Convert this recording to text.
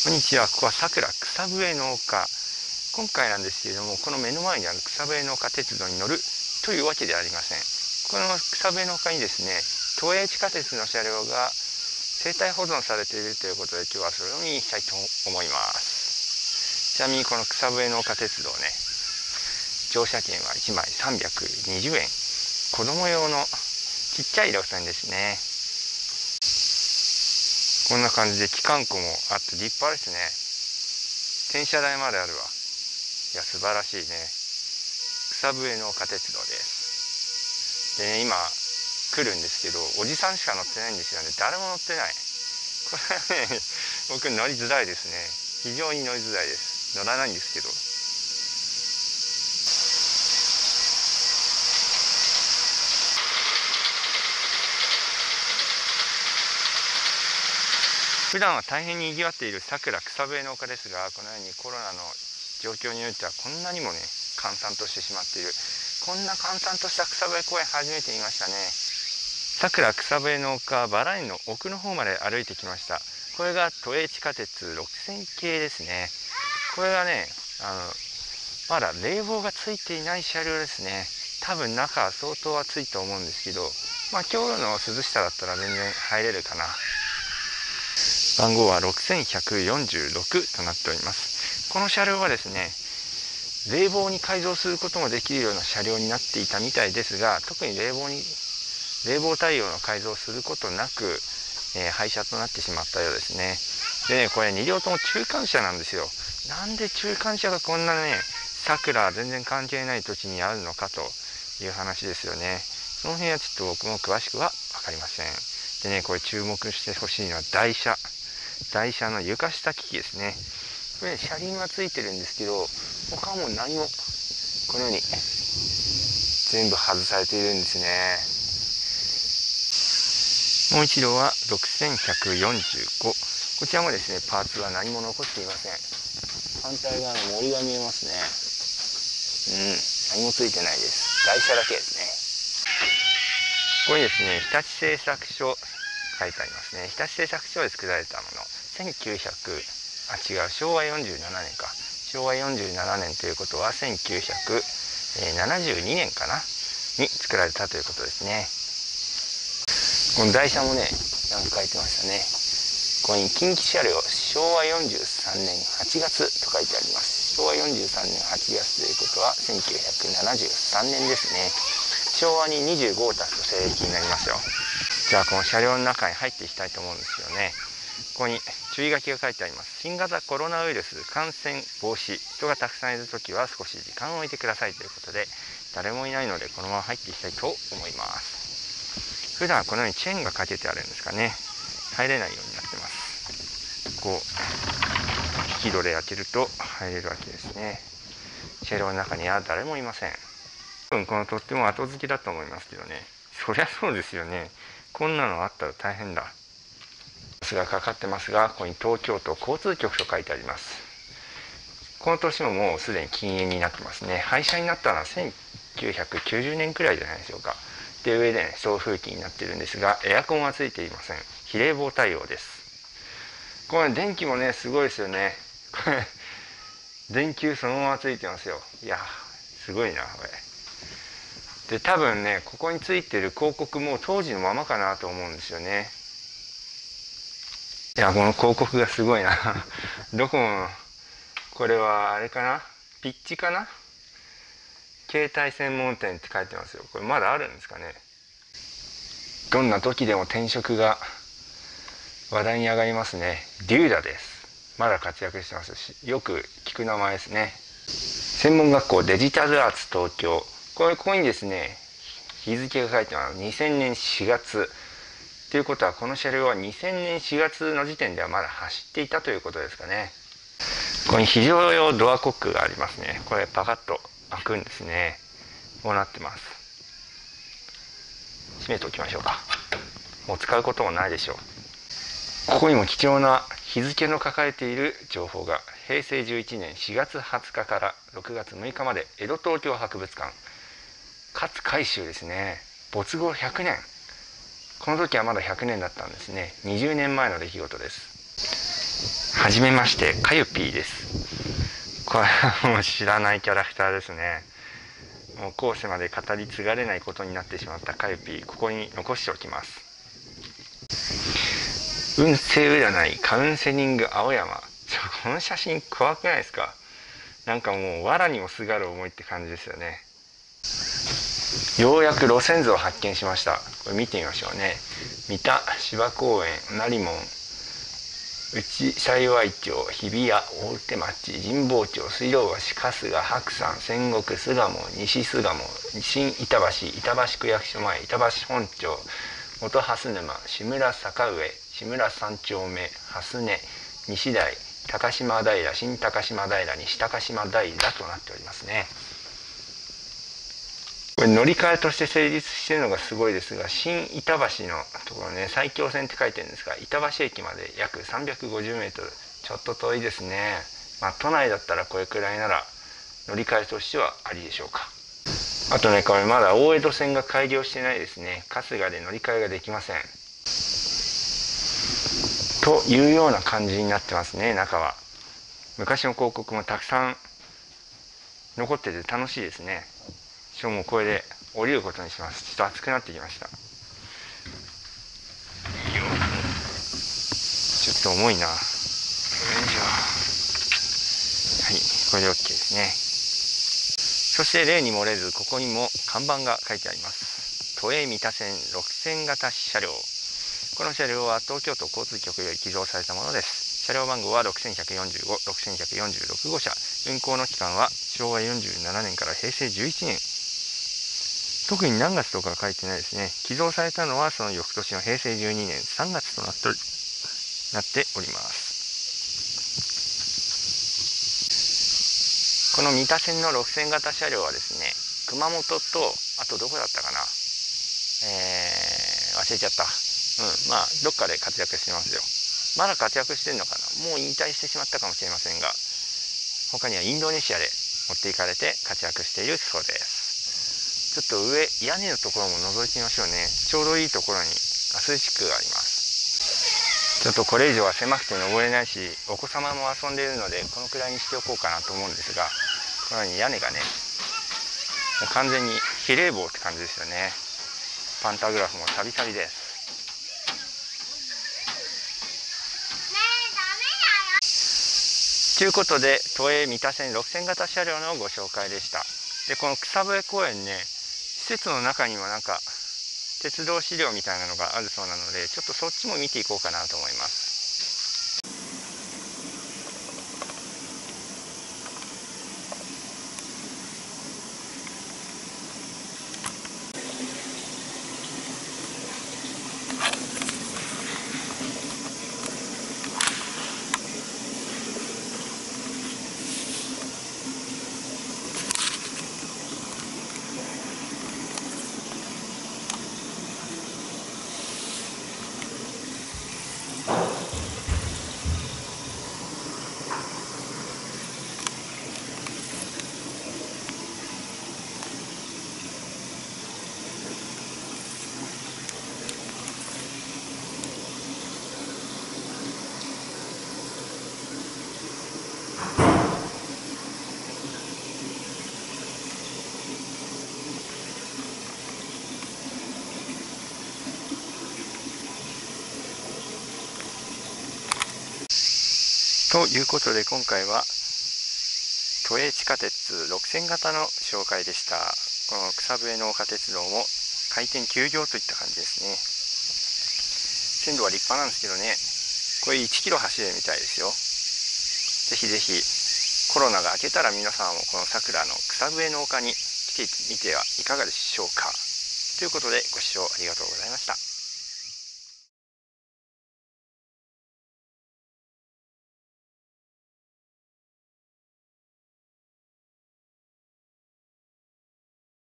こんにちは。ここは桜草笛農家。今回なんですけれども、この目の前にある草笛農家鉄道に乗るというわけではありません。この草笛農家にですね、東映地下鉄の車両が生態保存されているということで、今日はそれを見に行きたいと思います。ちなみにこの草笛農家鉄道ね、乗車券は1枚320円。子供用のちっちゃい路線ですね。こんな感じで機関庫もあって立派ですね。転車台まであるわ。いや素晴らしいね。草笛の花鉄道です。でね今来るんですけどおじさんしか乗ってないんですよね。誰も乗ってない。これはね僕乗りづらいですね。非常に乗りづらいです。乗らないんですけど。普段は大変に賑わっている桜草笛の丘ですがこのようにコロナの状況においてはこんなにもね閑散としてしまっている。こんな閑散とした草笛公園初めて見ましたね。桜草笛の丘バラ園の奥の方まで歩いてきました。これが都営地下鉄6000系ですね。これがねあのまだ冷房がついていない車両ですね。多分中は相当暑いと思うんですけどまあ今日の涼しさだったら全然入れるかな。番号は6146となっております。この車両はですね冷房に改造することもできるような車両になっていたみたいですが特に冷房に冷房対応の改造をすることなく、えー、廃車となってしまったようですね。でねこれ2両とも中間車なんですよ。なんで中間車がこんなね桜全然関係ない土地にあるのかという話ですよね。その辺はちょっと僕も詳しくは分かりません。でねこれ注目してほしいのは台車。台車の床下機器ですね。これ、ね、車輪がついてるんですけど他はもう何もこのように全部外されているんですね。もう一度は6145こちらもですねパーツは何も残っていません。反対側の森が見えますね。うん何もついてないです。台車だけですね。ここにですね日立製作所書いてありますね。日立製作所で作られたもの。1900あ違う。昭和47年か。昭和47年ということは1972年かな？に作られたということですね。この台車もねなんか書いてましたね。ここに近畿車両昭和43年8月と書いてあります。昭和43年8月ということは1973年ですね。昭和に25を足すと西暦になりますよ。じゃあこの車両の中に入っていきたいと思うんですよね。ここに注意書きが書いてあります。新型コロナウイルス感染防止人がたくさんいる時は少し時間を置いてくださいということで誰もいないのでこのまま入っていきたいと思います。普段はこのようにチェーンがかけてあるんですかね。入れないようになってます。こう引き戸で開けると入れるわけですね。車両の中には誰もいません。多分このとっても後付けだと思いますけどね。そりゃそうですよね。こんなのあったら大変だ。バスがかかってますがここに東京都交通局と書いてあります。この年ももうすでに禁煙になってますね。廃車になったのは1990年くらいじゃないでしょうか。で上で、ね、送風機になってるんですがエアコンはついていません。非冷房対応です。これ電気もねすごいですよね。これ電球そのままついてますよ。いやすごいなこれ。で多分ねここについてる広告も当時のままかなと思うんですよね。いやこの広告がすごいな。どこもこれはあれかな？ピッチかな？携帯専門店って書いてますよ。これまだあるんですかね？どんな時でも転職が話題に上がりますね。デューダです。まだ活躍してますしよく聞く名前ですね。専門学校デジタルアーツ東京。これここにですね日付が書いてます2000年4月。ということはこの車両は2000年4月の時点ではまだ走っていたということですかね。ここに非常用ドアコックがありますね。これパカッと開くんですね。こうなってます。閉めておきましょうか。もう使うこともないでしょう。ここにも貴重な日付の書かれている情報が平成11年4月20日から6月6日まで江戸東京博物館勝海舟ですね。没後100年。この時はまだ100年だったんですね。20年前の出来事です。はじめましてかゆぴーです。これはもう知らないキャラクターですね。もう後世まで語り継がれないことになってしまったかゆぴー。ここに残しておきます。運勢占い。カウンセリング青山。この写真怖くないですか？なんかもう藁にもすがる思いって感じですよね。ようやく路線図を発見しました。これ見てみましょうね。三田芝公園成門。内幸町日比谷大手町神保町水道橋春日白山仙石巣鴨西巣鴨新板橋板橋区役所前板橋本町元蓮沼志村坂上志村三丁目蓮根西台高島平新高島平西高島平となっておりますね。これ乗り換えとして成立してるのがすごいですが新板橋のところね埼京線って書いてるんですが板橋駅まで約 350m ちょっと遠いですね。まあ都内だったらこれくらいなら乗り換えとしてはありでしょうか。あとねこれまだ大江戸線が開業してないですね。春日で乗り換えができません。というような感じになってますね中は。昔の広告もたくさん残ってて楽しいですね。今日もこれで降りることにします。ちょっと暑くなってきました。ちょっと重いな。よいしょ。はいこれで OK ですね。そして例に漏れずここにも看板が書いてあります。都営三田線6000型車両。この車両は東京都交通局より寄贈されたものです。車両番号は6145、6146号車。運行の期間は昭和47年から平成11年特に何月とか書いてないですね。寄贈されたのはその翌年の平成12年3月となってなっております。この三田線の6000型車両はですね、熊本と、あとどこだったかなえー、忘れちゃった。うん、まあ、どっかで活躍してますよ。まだ活躍してんのかなもう引退してしまったかもしれませんが、他にはインドネシアで持っていかれて活躍しているそうです。ちょっと上屋根のところも覗いてみましょうね。ちょうどいいところにアスレチックがあります。ちょっとこれ以上は狭くて登れないしお子様も遊んでいるのでこのくらいにしておこうかなと思うんですがこのように屋根がねもう完全に比例棒って感じですよね。パンタグラフもサビサビです。ということで都営三田線6000型車両のご紹介でした。でこの草笛公園ね施設の中にもなんか鉄道資料みたいなのがあるそうなのでちょっとそっちも見ていこうかなと思います。ということで今回は都営地下鉄6000型の紹介でした。この草笛の丘鉄道も開店休業といった感じですね。線路は立派なんですけどね。これ1キロ走れるみたいですよ。ぜひぜひコロナが明けたら皆さんもこの桜の草笛の丘に来てみてはいかがでしょうか。ということでご視聴ありがとうございました。